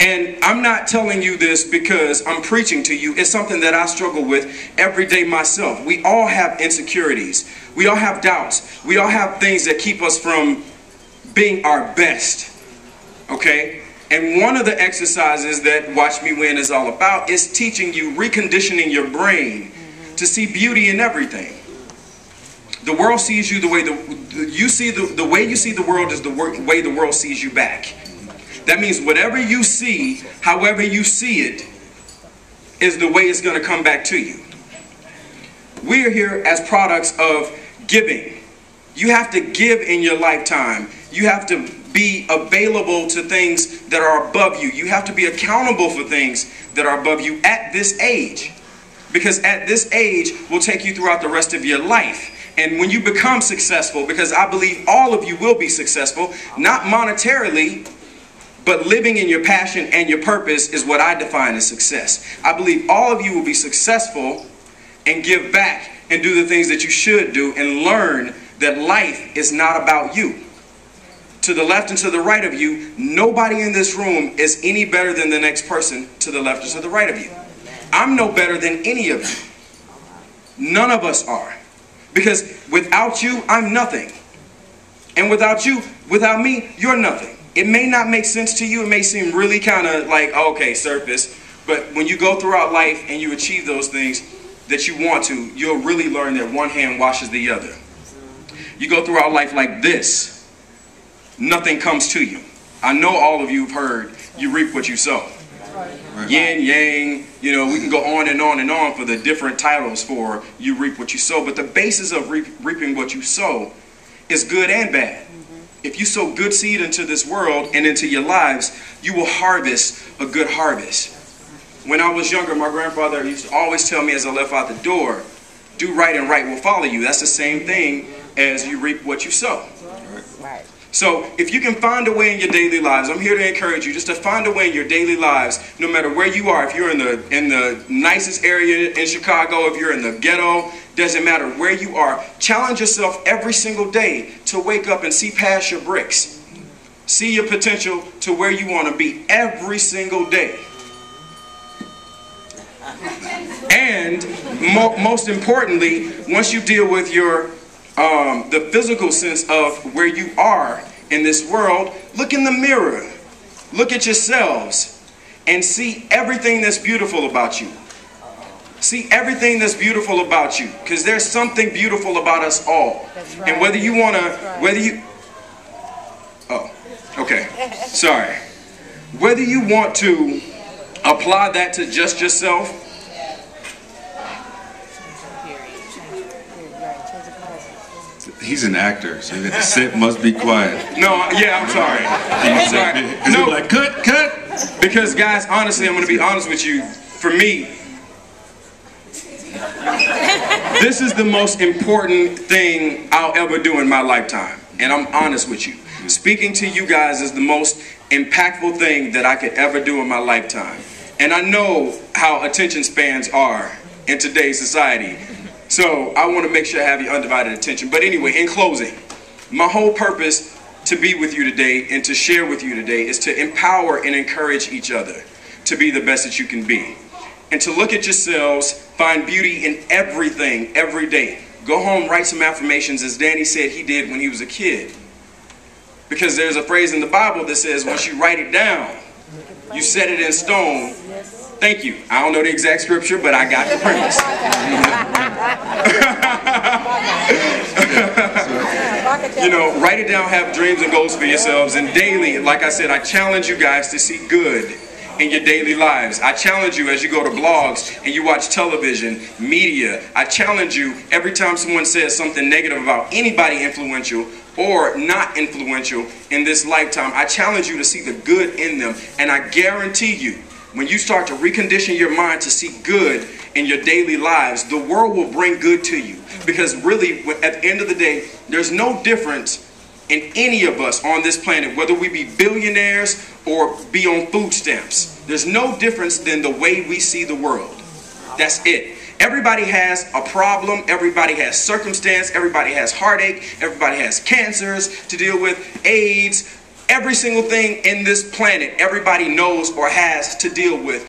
And I'm not telling you this because I'm preaching to you. It's something that I struggle with every day myself. We all have insecurities. We all have doubts. We all have things that keep us from being our best. Okay? And one of the exercises that Watch Me Win is all about is teaching you, reconditioning your brain to see beauty in everything. The world sees you the way the you see the, the way you see the world is the way the world sees you back. That means whatever you see, however you see it, is the way it's going to come back to you. We are here as products of giving. You have to give in your lifetime. You have to be available to things that are above you. You have to be accountable for things that are above you at this age. Because at this age will take you throughout the rest of your life. And when you become successful, because I believe all of you will be successful, not monetarily, but living in your passion and your purpose is what I define as success. I believe all of you will be successful and give back and do the things that you should do and learn that life is not about you. To the left and to the right of you, nobody in this room is any better than the next person to the left or to the right of you. I'm no better than any of you. None of us are. Because without you, I'm nothing. And without you, without me, you're nothing. It may not make sense to you. It may seem really kind of like, oh, okay, surface. But when you go throughout life and you achieve those things that you want to, you'll really learn that one hand washes the other. You go throughout life like this, nothing comes to you. I know all of you have heard, you reap what you sow. Right. Yin, yang, you know, we can go on and on and on for the different titles for you reap what you sow. But the basis of reap, reaping what you sow is good and bad. If you sow good seed into this world and into your lives, you will harvest a good harvest. When I was younger, my grandfather used to always tell me as I left out the door, do right and right will follow you. That's the same thing as you reap what you sow. Right. So if you can find a way in your daily lives, I'm here to encourage you just to find a way in your daily lives, no matter where you are. If you're in the in the nicest area in Chicago, if you're in the ghetto, doesn't matter where you are. Challenge yourself every single day to wake up and see past your bricks. See your potential to where you want to be every single day. And mo most importantly, once you deal with your um, the physical sense of where you are in this world, look in the mirror. Look at yourselves and see everything that's beautiful about you. See everything that's beautiful about you because there's something beautiful about us all. Right. And whether you want to, whether you, oh, okay, sorry. Whether you want to apply that to just yourself He's an actor, so the set must be quiet. No, yeah, I'm sorry. I'm sorry. No, like cut, cut? Because guys, honestly, I'm going to be honest with you. For me, this is the most important thing I'll ever do in my lifetime. And I'm honest with you. Speaking to you guys is the most impactful thing that I could ever do in my lifetime. And I know how attention spans are in today's society. So I want to make sure I have your undivided attention. But anyway, in closing, my whole purpose to be with you today and to share with you today is to empower and encourage each other to be the best that you can be. And to look at yourselves, find beauty in everything, every day. Go home, write some affirmations as Danny said he did when he was a kid. Because there's a phrase in the Bible that says once you write it down, you set it in stone, Thank you. I don't know the exact scripture, but I got the premise. you know, write it down, have dreams and goals for yourselves, and daily, like I said, I challenge you guys to see good in your daily lives. I challenge you as you go to blogs and you watch television, media. I challenge you every time someone says something negative about anybody influential or not influential in this lifetime. I challenge you to see the good in them, and I guarantee you when you start to recondition your mind to see good in your daily lives, the world will bring good to you. Because really, at the end of the day, there's no difference in any of us on this planet, whether we be billionaires or be on food stamps. There's no difference than the way we see the world. That's it. Everybody has a problem. Everybody has circumstance. Everybody has heartache. Everybody has cancers to deal with, AIDS, Every single thing in this planet, everybody knows or has to deal with.